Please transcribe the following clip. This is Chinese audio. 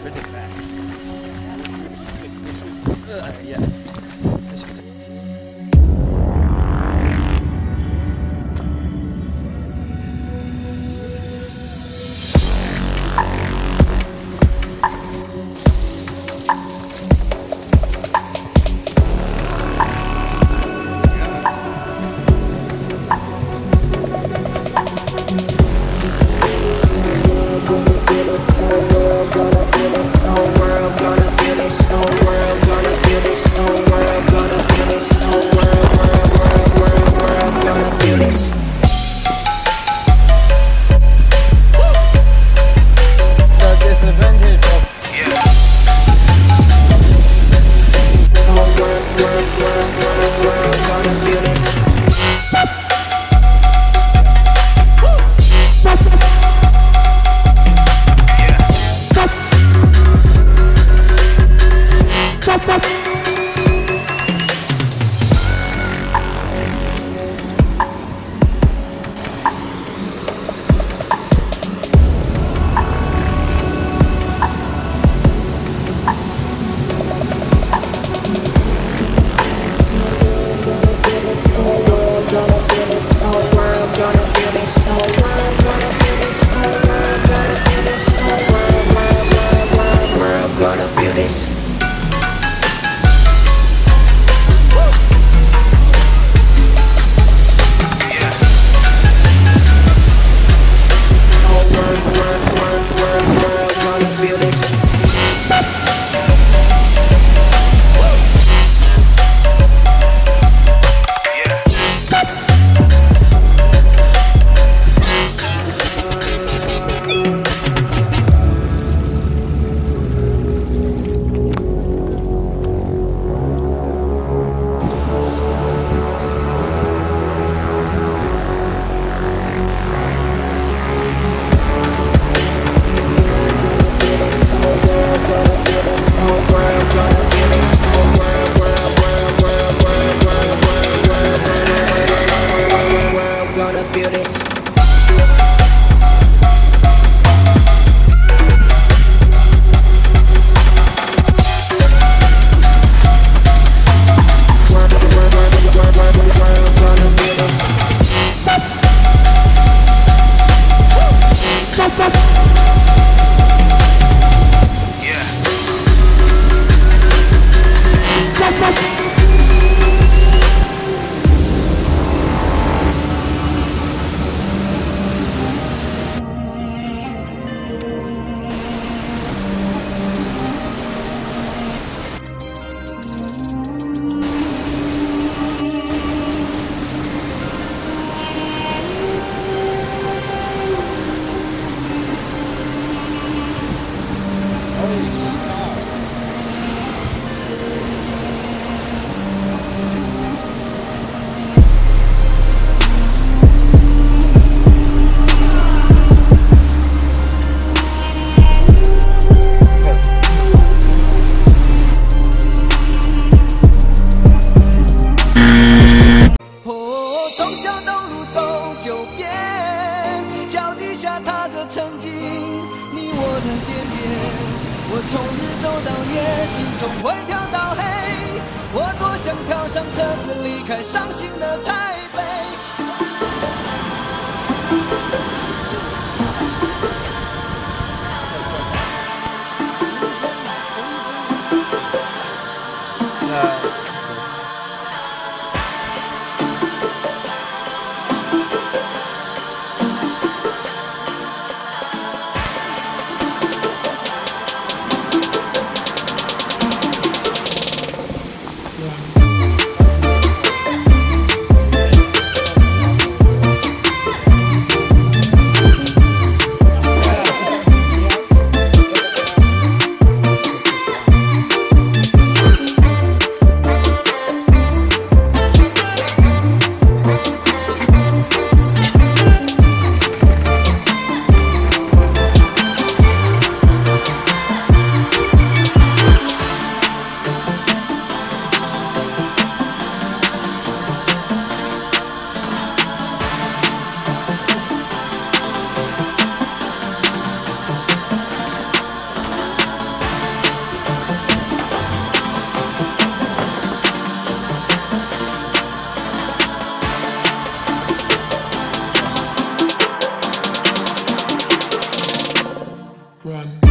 pretty fast. Uh, yeah. colores. 曾经你我的点点我从日走到夜心从灰跳到黑我多想跳上车子离开伤心的台北 run.